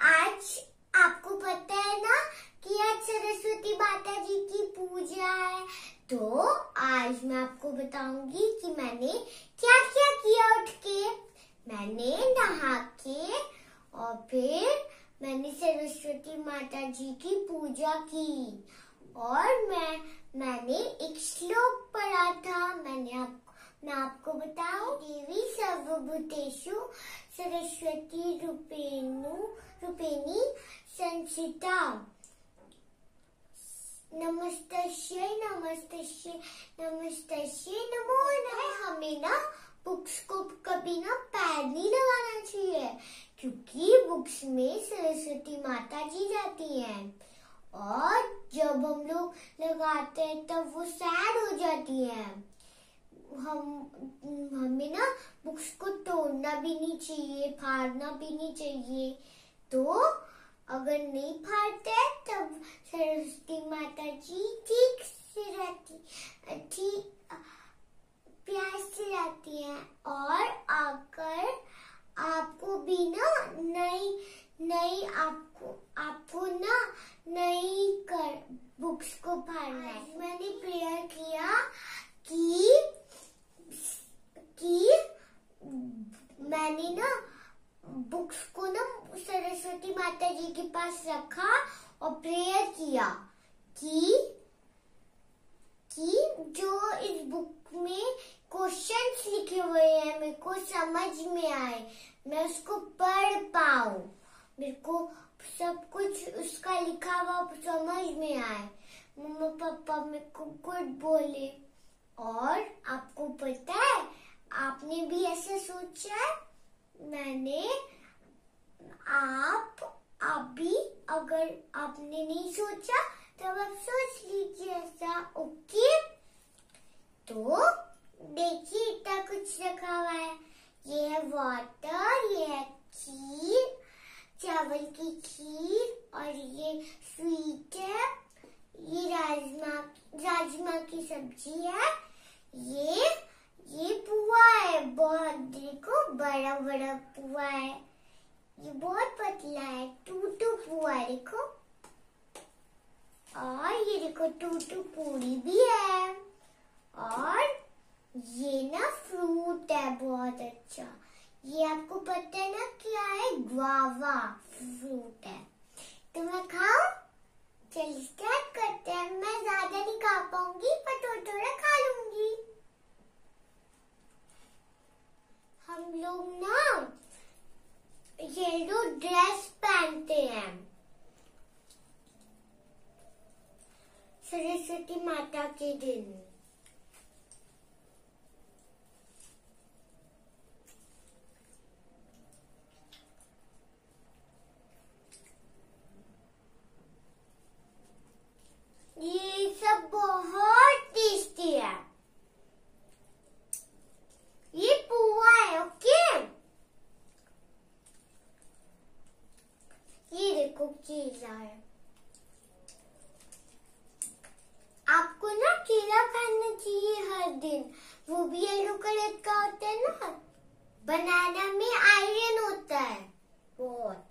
आज आपको पता है ना कि आज सरस्वती माता जी की पूजा है। तो आज मैं आपको बताऊँगी कि मैंने क्या क्या किया उठ के। मैंने नहा के और फिर मैंने सरस्वती माता जी की पूजा की। और मैं, मैंने एक श्लोक पढ़ा था। मैंने आपको मैं आपको बताऊँ, देवी सर्वभूतेषु सरस्वती रूपेणु, रूपेणी संचिता। नमस्तश्य नमस्तश्य नमस्तश्य नमो नमः। हमें ना बुक्स को कभी ना पैर नहीं लगाना चाहिए, क्योंकि बुक्स में सरस्वती माता जी जाती हैं। और जब हम लोग लगाते हैं, तब वो सैड हो जाती हैं। हम हमें ना बुक्स को तोड़ना भी नहीं चाहिए फाड़ना भी नहीं चाहिए। तो अगर नहीं फाड़ते तब सरस्वती माता जी ठीक से रहती ठीक प्यार से रहती है। और आकर आपको भी ना नई नई आपको आपको ना नई कर बुक्स को फाड़ना है। मैंने प्रेयर किया कि कि मैंने ना बुक्स को ना सरस्वती माता जी के पास रखा और प्रेयर किया कि कि जो इस बुक में क्वेश्चंस लिखे हुए हैं, मेरे को समझ में आए, मैं उसको पढ़ पाऊँ। मेरे को सब कुछ उसका लिखा हुआ समझ में आए। मम्मा पापा मेरे को गुड बोले और आपको पता है आपने भी ऐसे सोचा है? मैंने, आप आप भी अगर आपने नहीं सोचा, तब आप सोच लीजिए ऐसा, ओके? तो देखिए, इतना कुछ रखा हुआ है। ये है वाटर ये है खीर, चावल की खीर, और ये स्वीट है। ये राजमा राजमा की सब्ज़ी है ये ये पुआ है बहुत देखो बड़ा बड़ा पुआ है ये बहुत पतला है टूटू पुआ देखो ये देखो पूरी भी है। और ये ना फ्रूट है, बहुत अच्छा। ये आपको पता है ना क्या है? ग्वावा फ्रूट है। तो मैं खाऊं? चलिए स्टार्ट करते हैं। मैं ज़्यादा नहीं खा पाऊँगी पर थोड़ा थोड़ा खा लूँगी। हम लोग ना येलो ड्रेस पहनते हैं। सरस्वती माता के दिन ये सब बहुत टेस्टी है ये पुआ है ओके ये देखो केला है आपको ना केला खाना चाहिए हर दिन। वो भी येलो कलर का होता है ना? बनाना में आयरन होता है। बहुत।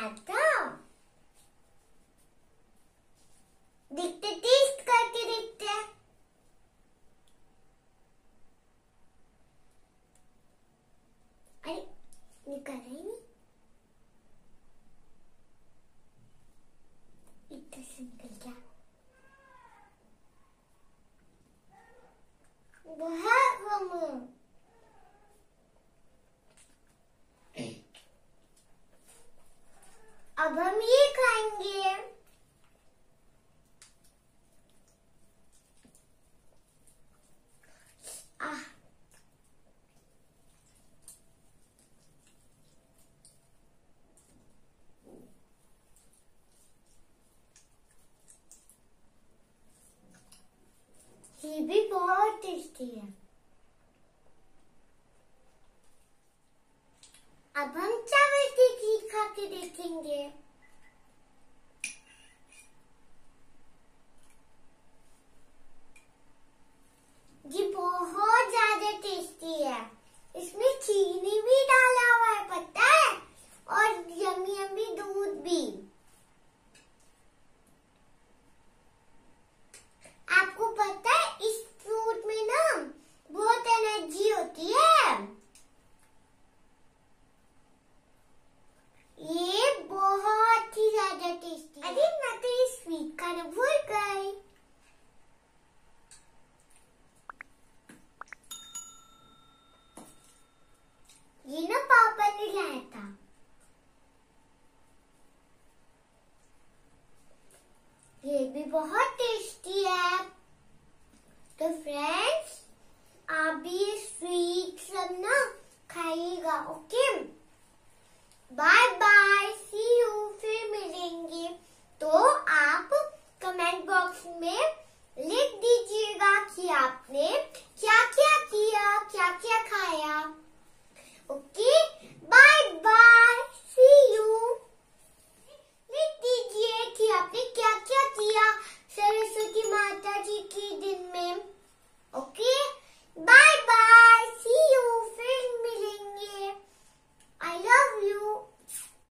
मैडम दिखते टेस्ट करके देखते हैं। अरे निकल रही नहीं इधर से निकल गया। बहुत भी बहुत टेस्टी है तो फ्रेंड्स आप भी स्वीट सब ना खाइएगा okay bye bye see you फिर मिलेंगे। तो आप कमेंट बॉक्स में लिख दीजिएगा कि आपने क्या क्या किया क्या क्या खाया।